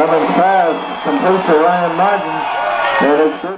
Clemens pass complete to Ryan Martin. And it's good.